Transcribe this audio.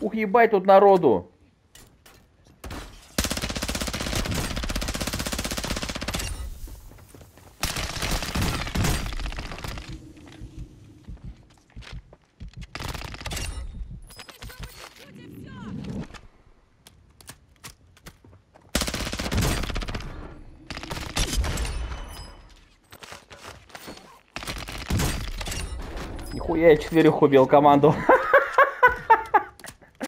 Ух, ебать тут народу. Нихуя я четверых убил команду.